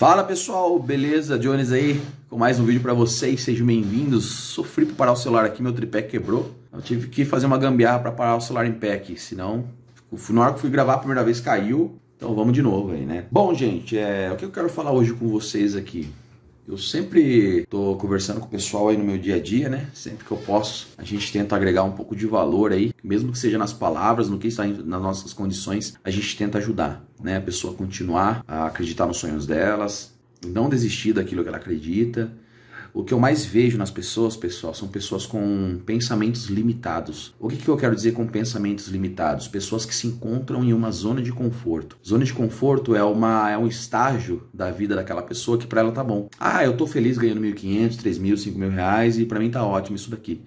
Fala pessoal, beleza? Jones aí com mais um vídeo para vocês, sejam bem-vindos. Sofri para parar o celular aqui, meu tripé quebrou. Eu tive que fazer uma gambiarra para parar o celular em pé aqui, senão na hora que fui gravar a primeira vez caiu. Então vamos de novo aí, né? Bom, gente, é, o que eu quero falar hoje com vocês aqui? Eu sempre tô conversando com o pessoal aí no meu dia a dia, né? Sempre que eu posso, a gente tenta agregar um pouco de valor aí, mesmo que seja nas palavras, no que está nas nossas condições, a gente tenta ajudar, né? A pessoa continuar a acreditar nos sonhos delas, não desistir daquilo que ela acredita, o que eu mais vejo nas pessoas, pessoal, são pessoas com pensamentos limitados. O que, que eu quero dizer com pensamentos limitados? Pessoas que se encontram em uma zona de conforto. Zona de conforto é, uma, é um estágio da vida daquela pessoa que para ela tá bom. Ah, eu tô feliz ganhando 1.500, 3.000, 5.000 reais e para mim tá ótimo isso daqui.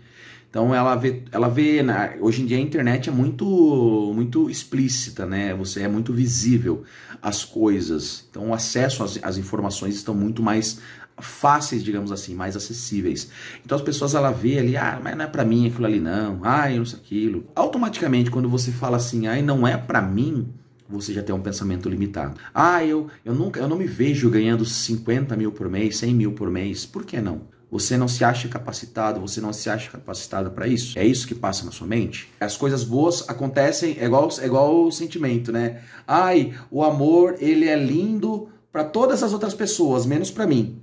Então ela vê, ela vê na, hoje em dia a internet é muito, muito explícita, né? Você é muito visível as coisas. Então o acesso às, às informações estão muito mais fáceis, digamos assim, mais acessíveis. Então as pessoas ela vê ali, ah, mas não é para mim aquilo ali não, ah, eu não sei aquilo. Automaticamente quando você fala assim, ah, não é para mim, você já tem um pensamento limitado. Ah, eu, eu nunca, eu não me vejo ganhando 50 mil por mês, 100 mil por mês. Por que não? Você não se acha capacitado, você não se acha capacitado para isso? É isso que passa na sua mente? As coisas boas acontecem, é igual, é igual o sentimento, né? Ai, o amor, ele é lindo para todas as outras pessoas, menos para mim.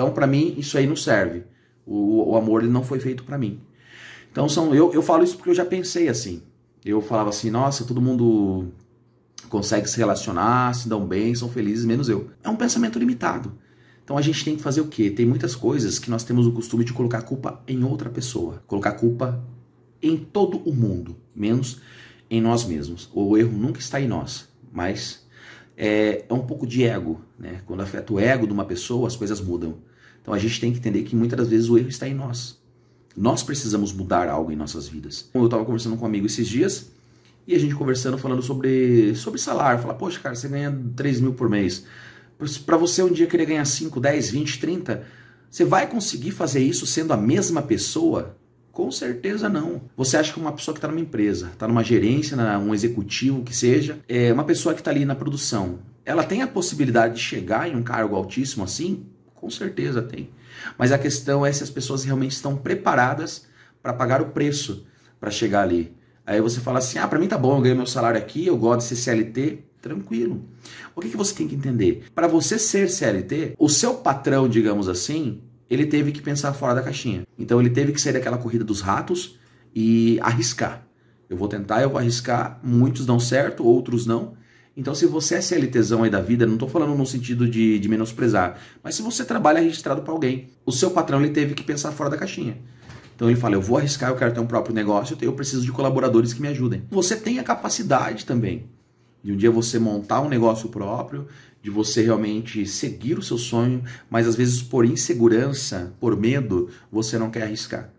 Então, para mim, isso aí não serve. O, o amor ele não foi feito para mim. Então, são, eu, eu falo isso porque eu já pensei assim. Eu falava assim, nossa, todo mundo consegue se relacionar, se dão bem, são felizes, menos eu. É um pensamento limitado. Então a gente tem que fazer o quê? Tem muitas coisas que nós temos o costume de colocar culpa em outra pessoa, colocar culpa em todo o mundo, menos em nós mesmos. O erro nunca está em nós, mas é, é um pouco de ego, né? Quando afeta o ego de uma pessoa, as coisas mudam. Então a gente tem que entender que muitas das vezes o erro está em nós. Nós precisamos mudar algo em nossas vidas. Eu estava conversando com um amigo esses dias e a gente conversando, falando sobre, sobre salário. Falar, poxa, cara, você ganha 3 mil por mês. Para você um dia querer ganhar 5, 10, 20, 30, você vai conseguir fazer isso sendo a mesma pessoa? Com certeza não. Você acha que uma pessoa que está numa empresa, está numa gerência, um executivo que seja, é uma pessoa que está ali na produção, ela tem a possibilidade de chegar em um cargo altíssimo assim? Com certeza tem. Mas a questão é se as pessoas realmente estão preparadas para pagar o preço para chegar ali. Aí você fala assim: ah, para mim tá bom, eu ganho meu salário aqui, eu gosto de ser CLT. Tranquilo. O que, que você tem que entender? Para você ser CLT, o seu patrão, digamos assim, ele teve que pensar fora da caixinha. Então ele teve que sair daquela corrida dos ratos e arriscar. Eu vou tentar, eu vou arriscar, muitos dão certo, outros não. Então, se você é CLTzão aí da vida, não estou falando no sentido de, de, menosprezar, mas se você trabalha registrado para alguém, o seu patrão ele teve que pensar fora da caixinha. Então ele fala: eu vou arriscar, eu quero ter um próprio negócio, eu preciso de colaboradores que me ajudem. Você tem a capacidade também de um dia você montar um negócio próprio, de você realmente seguir o seu sonho, mas às vezes por insegurança, por medo, você não quer arriscar.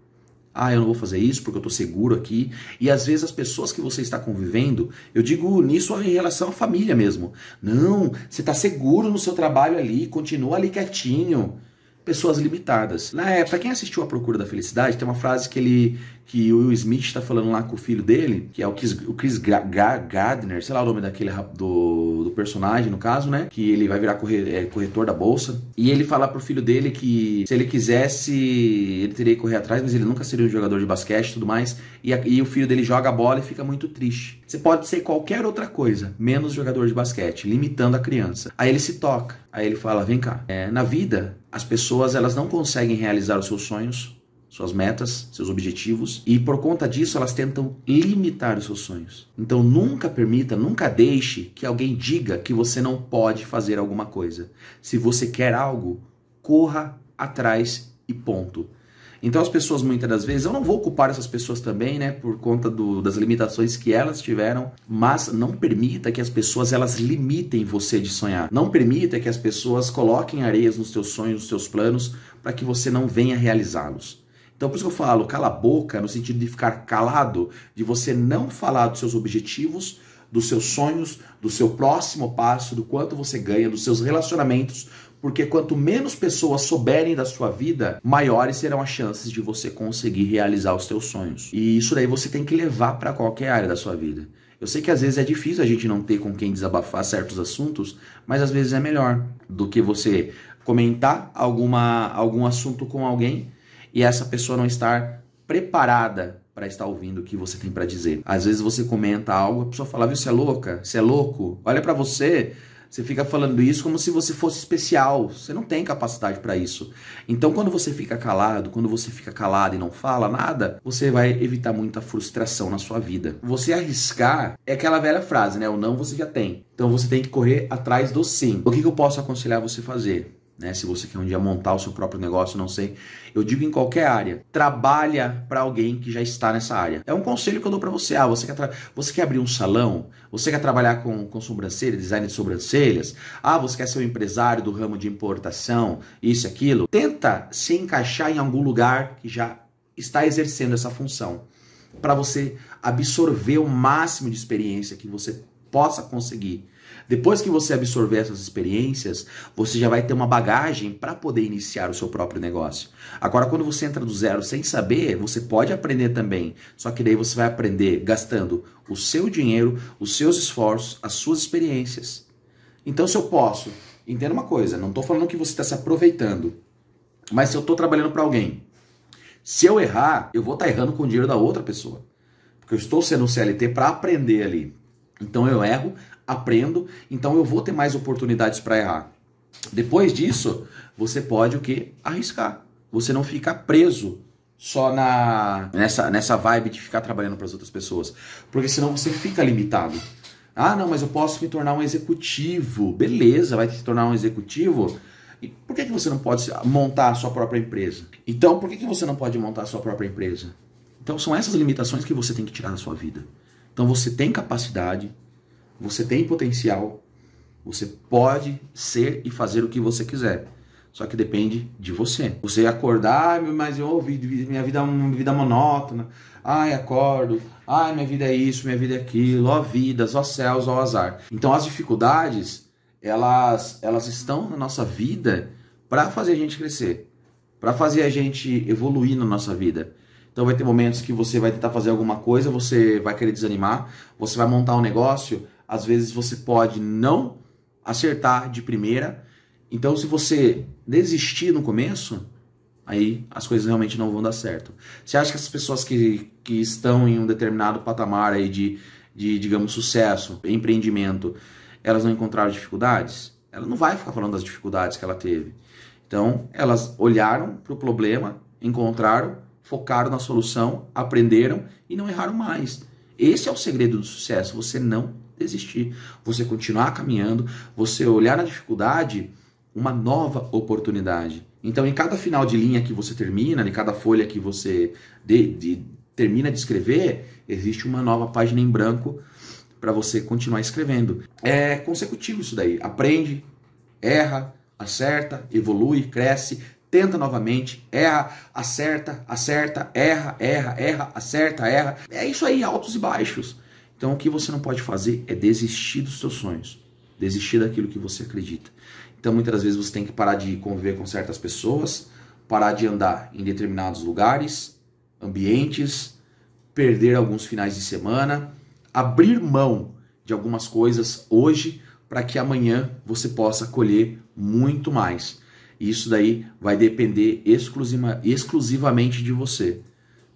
Ah, eu não vou fazer isso porque eu estou seguro aqui. E às vezes as pessoas que você está convivendo, eu digo nisso em relação à família mesmo. Não, você está seguro no seu trabalho ali, continua ali quietinho pessoas limitadas. Na época, quem assistiu A Procura da Felicidade, tem uma frase que ele que o Will Smith está falando lá com o filho dele, que é o Chris, o Chris Gardner, sei lá o nome daquele do, do personagem, no caso, né? Que ele vai virar corre, é, corretor da bolsa. E ele fala pro filho dele que se ele quisesse, ele teria que correr atrás, mas ele nunca seria um jogador de basquete e tudo mais. E, a, e o filho dele joga a bola e fica muito triste. Você pode ser qualquer outra coisa, menos jogador de basquete, limitando a criança. Aí ele se toca. Aí ele fala: vem cá, é, na vida, as pessoas elas não conseguem realizar os seus sonhos suas metas, seus objetivos, e por conta disso elas tentam limitar os seus sonhos. Então nunca permita, nunca deixe que alguém diga que você não pode fazer alguma coisa. Se você quer algo, corra atrás e ponto. Então as pessoas muitas das vezes, eu não vou culpar essas pessoas também, né, por conta do, das limitações que elas tiveram, mas não permita que as pessoas elas limitem você de sonhar. Não permita que as pessoas coloquem areias nos teus sonhos, nos teus planos, para que você não venha realizá-los. Então, por isso que eu falo, cala a boca, no sentido de ficar calado, de você não falar dos seus objetivos, dos seus sonhos, do seu próximo passo, do quanto você ganha, dos seus relacionamentos, porque quanto menos pessoas souberem da sua vida, maiores serão as chances de você conseguir realizar os seus sonhos. E isso daí você tem que levar para qualquer área da sua vida. Eu sei que às vezes é difícil a gente não ter com quem desabafar certos assuntos, mas às vezes é melhor do que você comentar alguma, algum assunto com alguém e essa pessoa não estar preparada para estar ouvindo o que você tem para dizer. Às vezes você comenta algo, a pessoa fala, viu, você é louca, você é louco, olha para você, você fica falando isso como se você fosse especial. Você não tem capacidade para isso. Então, quando você fica calado, quando você fica calado e não fala nada, você vai evitar muita frustração na sua vida. Você arriscar é aquela velha frase, né? O não você já tem. Então, você tem que correr atrás do sim. O que, que eu posso aconselhar você fazer? Né? Se você quer um dia montar o seu próprio negócio, não sei. Eu digo em qualquer área, trabalha para alguém que já está nessa área. É um conselho que eu dou para você. Ah, você quer, você quer abrir um salão? Você quer trabalhar com, com sobrancelha, design de sobrancelhas? Ah, você quer ser um empresário do ramo de importação, isso aquilo? Tenta se encaixar em algum lugar que já está exercendo essa função, para você absorver o máximo de experiência que você possa conseguir depois que você absorver essas experiências, você já vai ter uma bagagem para poder iniciar o seu próprio negócio. Agora, quando você entra do zero sem saber, você pode aprender também. Só que daí você vai aprender gastando o seu dinheiro, os seus esforços, as suas experiências. Então, se eu posso, entenda uma coisa: não estou falando que você está se aproveitando, mas se eu estou trabalhando para alguém, se eu errar, eu vou estar tá errando com o dinheiro da outra pessoa. Porque eu estou sendo um CLT para aprender ali. Então eu erro, aprendo, então eu vou ter mais oportunidades para errar. Depois disso, você pode o que? Arriscar. Você não fica preso só na nessa, nessa vibe de ficar trabalhando para as outras pessoas, porque senão você fica limitado. Ah, não, mas eu posso me tornar um executivo. Beleza, vai se tornar um executivo. E por que, que você não pode montar a sua própria empresa? Então, por que, que você não pode montar a sua própria empresa? Então, são essas limitações que você tem que tirar da sua vida. Então, você tem capacidade, você tem potencial, você pode ser e fazer o que você quiser. Só que depende de você. Você acordar, mas eu ouvi, minha vida é uma vida monótona. Ai, acordo. Ai, minha vida é isso, minha vida é aquilo. Ó vidas, ó céus, ó azar. Então as dificuldades, elas, elas estão na nossa vida para fazer a gente crescer, para fazer a gente evoluir na nossa vida. Então vai ter momentos que você vai tentar fazer alguma coisa, você vai querer desanimar, você vai montar um negócio, às vezes você pode não acertar de primeira. Então, se você desistir no começo, aí as coisas realmente não vão dar certo. Você acha que as pessoas que, que estão em um determinado patamar aí de, de, digamos, sucesso, empreendimento, elas não encontraram dificuldades? Ela não vai ficar falando das dificuldades que ela teve. Então, elas olharam para o problema, encontraram, focaram na solução, aprenderam e não erraram mais. Esse é o segredo do sucesso, você não desistir, você continuar caminhando, você olhar na dificuldade uma nova oportunidade. Então, em cada final de linha que você termina, em cada folha que você de, de, termina de escrever, existe uma nova página em branco para você continuar escrevendo. É consecutivo isso daí. Aprende, erra, acerta, evolui, cresce, tenta novamente, erra, acerta, acerta, erra, erra, erra, acerta, erra. É isso aí, altos e baixos. Então, o que você não pode fazer é desistir dos seus sonhos, desistir daquilo que você acredita. Então, muitas vezes você tem que parar de conviver com certas pessoas, parar de andar em determinados lugares, ambientes, perder alguns finais de semana, abrir mão de algumas coisas hoje para que amanhã você possa colher muito mais. Isso daí vai depender exclusiva, exclusivamente de você.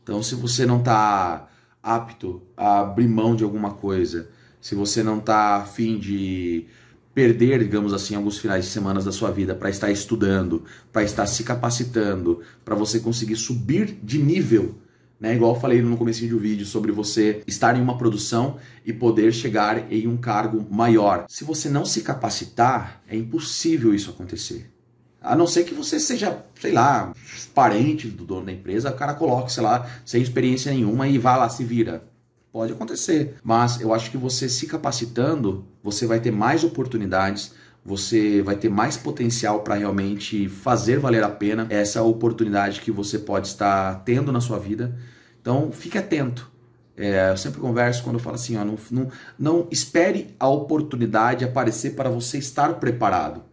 Então, se você não está apto a abrir mão de alguma coisa, se você não está afim de perder, digamos assim, alguns finais de semana da sua vida para estar estudando, para estar se capacitando, para você conseguir subir de nível, né? Igual eu falei no começo do vídeo sobre você estar em uma produção e poder chegar em um cargo maior. Se você não se capacitar, é impossível isso acontecer. A não ser que você seja, sei lá, parente do dono da empresa, o cara coloque, sei lá, sem experiência nenhuma e vá lá, se vira. Pode acontecer. Mas eu acho que você se capacitando, você vai ter mais oportunidades, você vai ter mais potencial para realmente fazer valer a pena essa oportunidade que você pode estar tendo na sua vida. Então, fique atento. É, eu sempre converso quando eu falo assim: ó, não, não, não espere a oportunidade aparecer para você estar preparado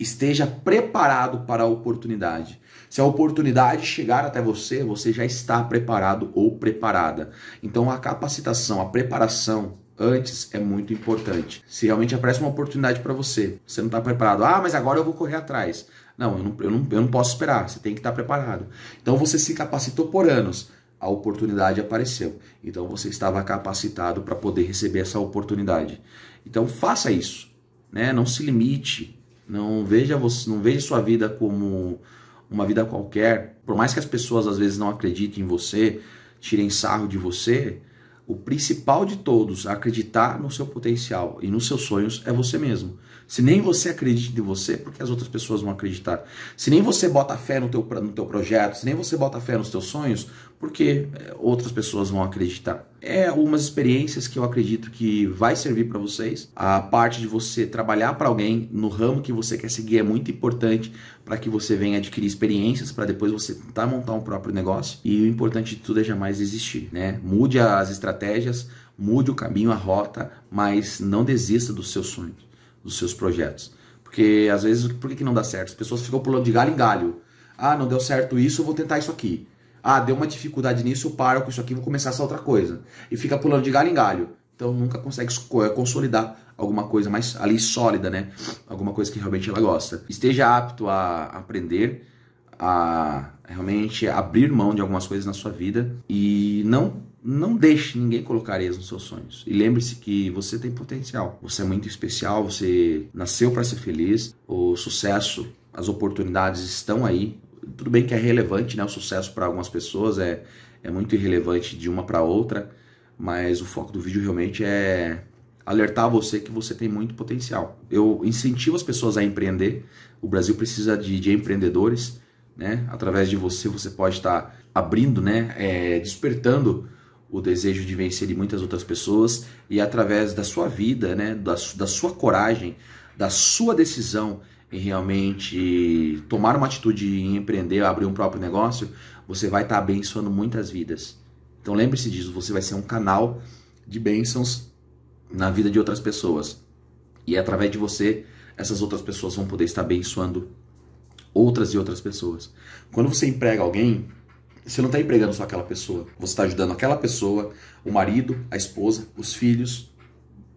esteja preparado para a oportunidade. Se a oportunidade chegar até você, você já está preparado ou preparada. Então a capacitação, a preparação antes é muito importante. Se realmente aparece uma oportunidade para você, você não está preparado, ah, mas agora eu vou correr atrás. Não eu, não, eu não, eu não posso esperar, você tem que estar tá preparado. Então você se capacitou por anos, a oportunidade apareceu. Então você estava capacitado para poder receber essa oportunidade. Então faça isso, né? Não se limite, não veja você, não veja sua vida como uma vida qualquer. Por mais que as pessoas às vezes não acreditem em você, tirem sarro de você, o principal de todos acreditar no seu potencial e nos seus sonhos é você mesmo. Se nem você acredita em você, porque as outras pessoas vão acreditar? Se nem você bota fé no teu, no teu projeto, se nem você bota fé nos teus sonhos, porque é, outras pessoas vão acreditar. É algumas experiências que eu acredito que vai servir para vocês. A parte de você trabalhar para alguém no ramo que você quer seguir é muito importante para que você venha adquirir experiências para depois você tentar montar um próprio negócio. E o importante de tudo é jamais desistir, né? Mude as estratégias, mude o caminho, a rota, mas não desista dos seus sonhos, dos seus projetos. Porque às vezes, por que, que não dá certo? As pessoas ficam pulando de galho em galho. Ah, não deu certo isso, eu vou tentar isso aqui. Ah, deu uma dificuldade nisso, paro com isso aqui, vou começar essa outra coisa. E fica pulando de galho em galho. Então nunca consegue eh, consolidar alguma coisa mais ali sólida, né? Alguma coisa que realmente ela gosta. Esteja apto a aprender, a realmente abrir mão de algumas coisas na sua vida e não não deixe ninguém colocar areias nos seus sonhos. E lembre-se que você tem potencial. Você é muito especial, você nasceu para ser feliz. O sucesso, as oportunidades estão aí tudo bem que é relevante, né? O sucesso para algumas pessoas é, é muito irrelevante de uma para outra, mas o foco do vídeo realmente é alertar você que você tem muito potencial. Eu incentivo as pessoas a empreender. O Brasil precisa de, de empreendedores, né? Através de você, você pode estar abrindo, né? É, despertando o desejo de vencer de muitas outras pessoas e através da sua vida, né? Da, da sua coragem, da sua decisão em realmente tomar uma atitude em empreender, abrir um próprio negócio, você vai estar tá abençoando muitas vidas. Então lembre-se disso, você vai ser um canal de bênçãos na vida de outras pessoas. E através de você, essas outras pessoas vão poder estar abençoando outras e outras pessoas. Quando você emprega alguém, você não está empregando só aquela pessoa, você está ajudando aquela pessoa, o marido, a esposa, os filhos,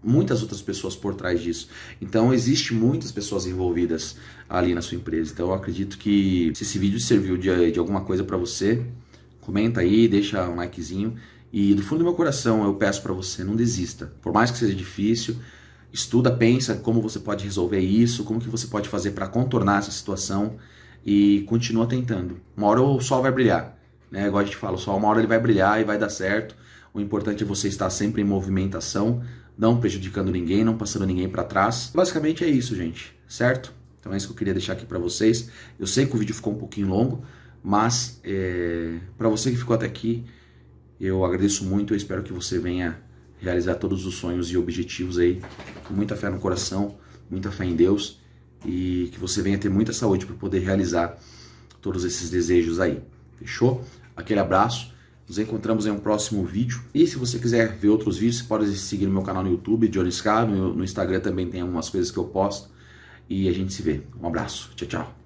muitas outras pessoas por trás disso. Então, existe muitas pessoas envolvidas ali na sua empresa. Então, eu acredito que se esse vídeo serviu de, de alguma coisa para você, comenta aí, deixa um likezinho. E do fundo do meu coração, eu peço para você, não desista. Por mais que seja difícil, estuda, pensa como você pode resolver isso, como que você pode fazer para contornar essa situação e continua tentando. Uma hora o sol vai brilhar, né? Igual a gente fala, o sol uma hora ele vai brilhar e vai dar certo. O importante é você estar sempre em movimentação, não prejudicando ninguém, não passando ninguém para trás. Basicamente é isso, gente, certo? Então é isso que eu queria deixar aqui para vocês. Eu sei que o vídeo ficou um pouquinho longo, mas é, para você que ficou até aqui, eu agradeço muito. Eu espero que você venha realizar todos os sonhos e objetivos aí com muita fé no coração, muita fé em Deus e que você venha ter muita saúde para poder realizar todos esses desejos aí. Fechou? Aquele abraço nos encontramos em um próximo vídeo. E se você quiser ver outros vídeos, pode seguir no meu canal no YouTube, Johnny Scar. No, no Instagram também tem algumas coisas que eu posto. E a gente se vê. Um abraço. Tchau, tchau.